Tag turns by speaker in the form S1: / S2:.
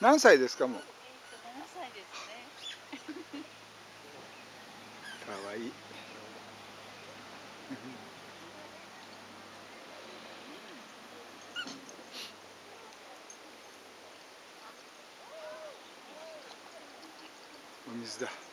S1: 何歳ですかもう？
S2: 歳ですね。
S1: かわいい。お水だ。